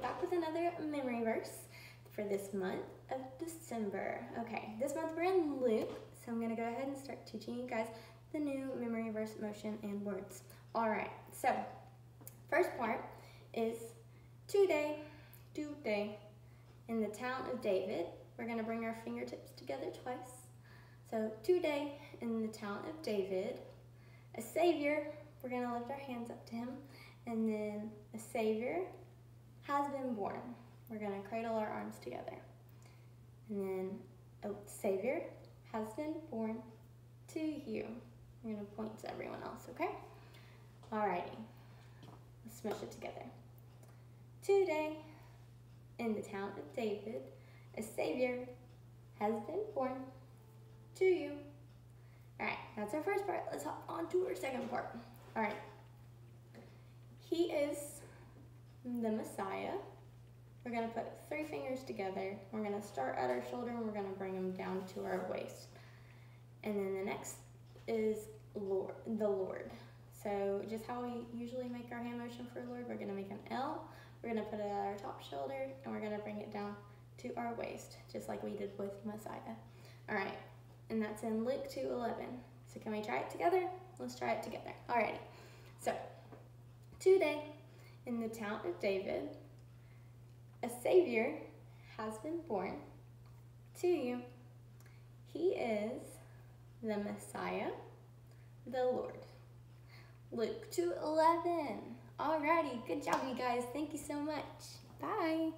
back with another memory verse for this month of December. Okay, this month we're in Luke, so I'm gonna go ahead and start teaching you guys the new memory verse motion and words. All right, so first part is today, today, in the town of David. We're gonna bring our fingertips together twice. So today, in the town of David, a savior, we're gonna lift our hands up to him, and then a savior has been born. We're gonna cradle our arms together. And then a savior has been born to you. We're gonna point to everyone else, okay? Alrighty, let's smush it together. Today, in the town of David, a savior has been born to you. All right, that's our first part. Let's hop on to our second part. All right. He is the Messiah. We're gonna put three fingers together. We're gonna start at our shoulder and we're gonna bring them down to our waist. And then the next is Lord, the Lord. So just how we usually make our hand motion for Lord, we're gonna make an L. We're gonna put it at our top shoulder and we're gonna bring it down to our waist, just like we did with Messiah. All right, and that's in Luke 2.11. So can we try it together? Let's try it together. Alrighty, so today in the town of David, a Savior has been born to you. He is the Messiah, the Lord. Luke 2.11. Alrighty, good job you guys. Thank you so much. Bye.